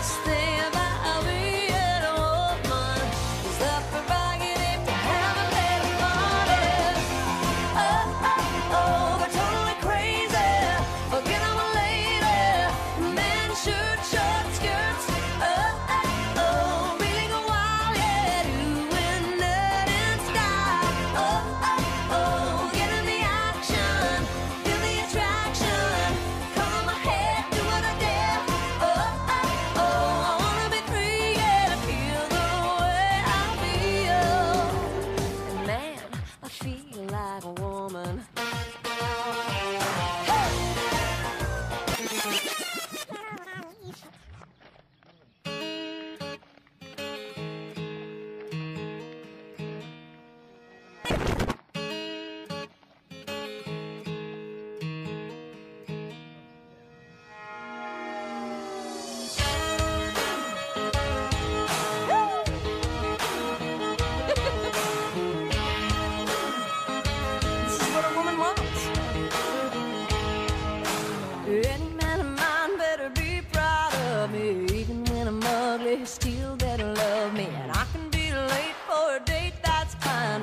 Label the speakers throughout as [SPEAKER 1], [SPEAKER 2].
[SPEAKER 1] last thing.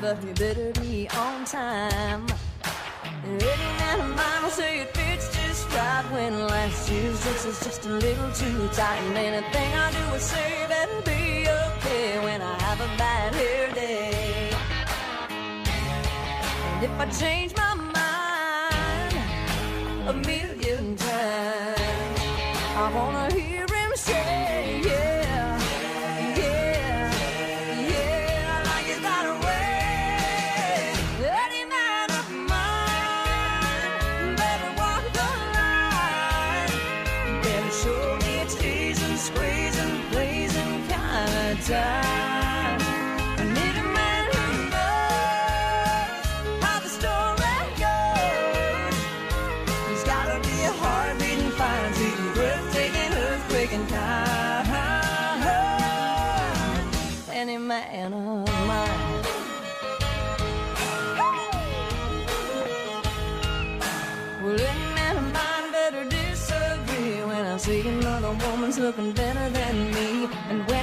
[SPEAKER 1] But you better be on time. Of mine will say it fits just right when last year's dress is just a little too tight. And anything I do or say better be okay when I have a bad hair day. And if I change my mind a million times, I wanna hear him say, time. I need a man who knows how the story goes. He's gotta be a fire-beating, breathtaking, earthquaking kind. Any man of mine. Well, any man of mine better disagree when I see another woman's looking better than me. And when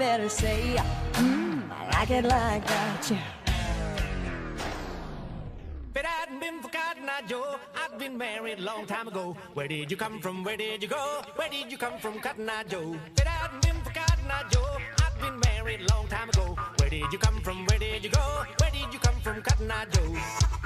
[SPEAKER 1] better say, Mmm, I like it like that, yeah.
[SPEAKER 2] It hadn't been for Cotton Eye Joe, I'd been married long time ago. Where did you come from? Where did you go? Where did you come from, Cotton Eye Joe? It hadn't been for Cotton Eye Joe, I'd been married long time ago. Where did you come from? Where did you go? Where did you come from, Cotton Eye Joe?